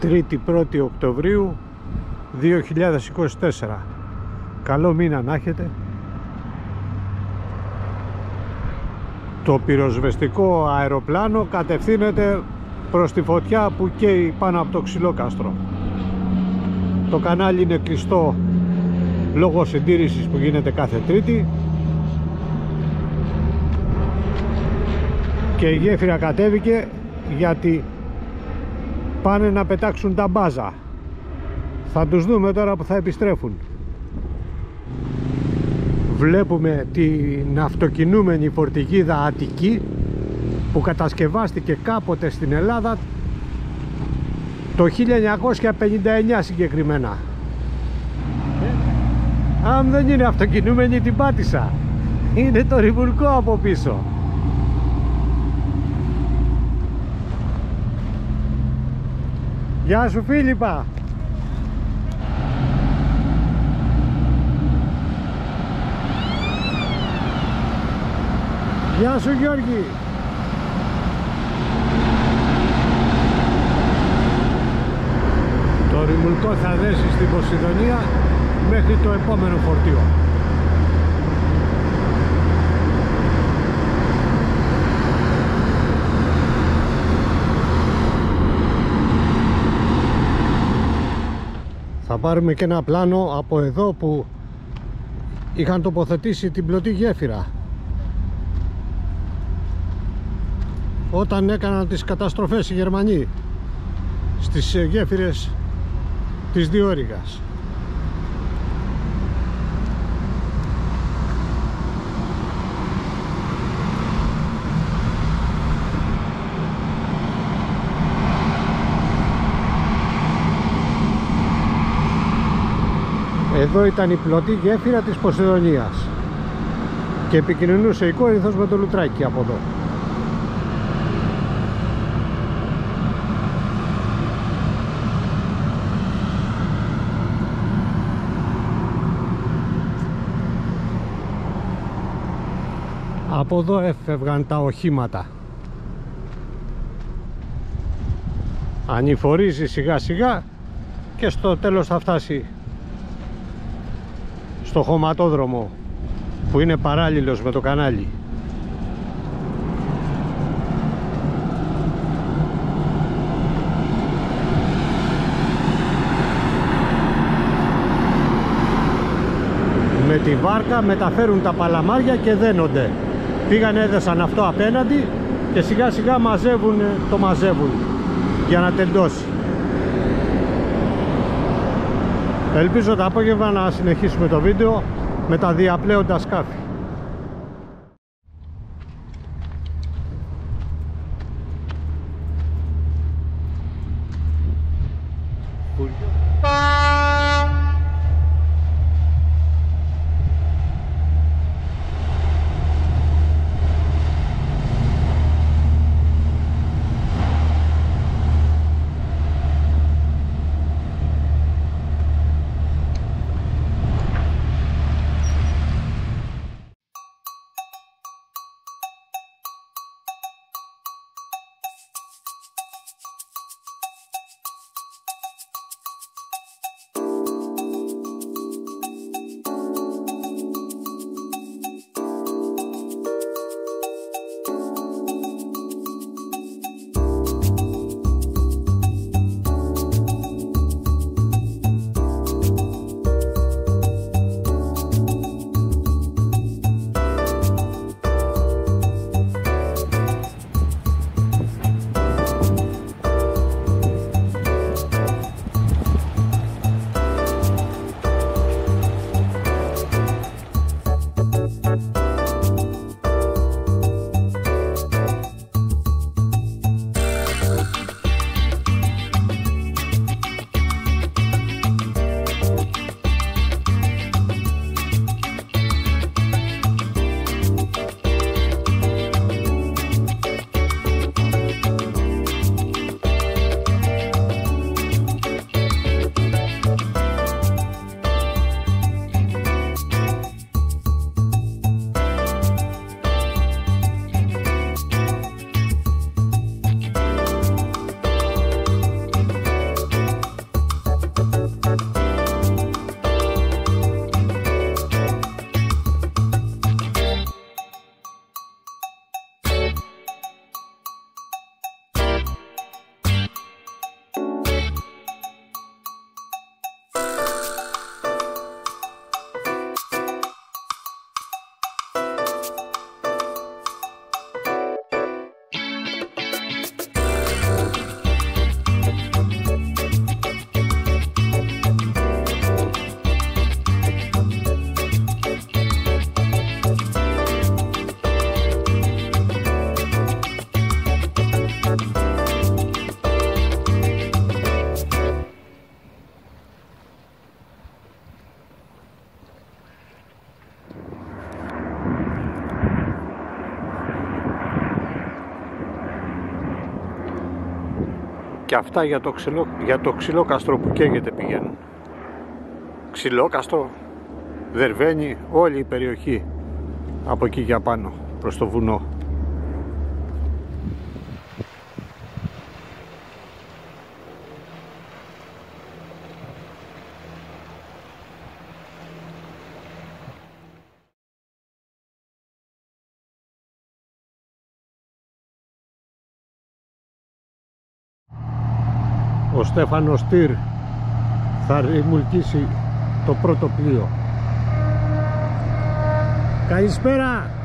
Τρίτη 1η Οκτωβρίου 2024 Καλό μήνα να έχετε. Το πυροσβεστικό αεροπλάνο κατευθύνεται προς τη φωτιά που καίει πάνω από το ξυλόκαστρο Το κανάλι είναι κλειστό λόγω συντήρησης που γίνεται κάθε τρίτη. Και η γέφυρα κατέβηκε γιατί πάνε να πετάξουν τα μπάζα. Θα τους δούμε τώρα που θα επιστρέφουν. Βλέπουμε την αυτοκινούμενη φορτηγίδα Αττική που κατασκευάστηκε κάποτε στην Ελλάδα το 1959 συγκεκριμένα. Αν δεν είναι αυτοκινούμενη την πάτησα. Είναι το ριβουλκό από πίσω Γεια σου Φίλιππα. Γεια σου Γιώργη. Το ρημουλκό θα δέσει στην Ποσειδονία μέχρι το επόμενο φορτίο Θα πάρουμε και ένα πλάνο από εδώ που είχαν τοποθετήσει την πλωτή γέφυρα. Όταν έκαναν τις καταστροφές οι Γερμανοί στις γέφυρες της Διόρυγας Εδώ ήταν η πλωτή γέφυρα της Ποσειδονίας και επικοινωνούσε η Κόρινθος με το Λουτράκι από εδώ. Από εδώ έφευγαν τα οχήματα. Ανηφορίζει σιγά σιγά και στο τέλος θα φτάσει στο χωματόδρομο που είναι παράλληλος με το κανάλι. Με τη βάρκα μεταφέρουν τα παλαμάρια και δένονται. Πήγαν έδεσαν αυτό απέναντι και σιγά σιγά μαζεύουν το μαζεύουν για να τεντώσει Ελπίζω το απόγευμα να συνεχίσουμε το βίντεο με τα διαπλέοντα σκάφη. Και αυτά για το, ξυλό, για το ξυλόκαστρο που καίγεται πηγαίνουν. Ξυλόκαστρο Δερβαίνει όλη η περιοχή από εκεί για πάνω προς το βουνό ο Στέφανος Τύρ θα ρημουλκίσει το πρώτο πλοίο. Καλησπέρα!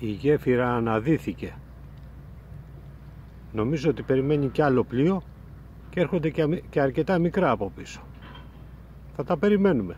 Η γέφυρα αναδύθηκε. Νομίζω ότι περιμένει κι άλλο πλοίο και έρχονται και αρκετά μικρά από πίσω. Θα τα περιμένουμε.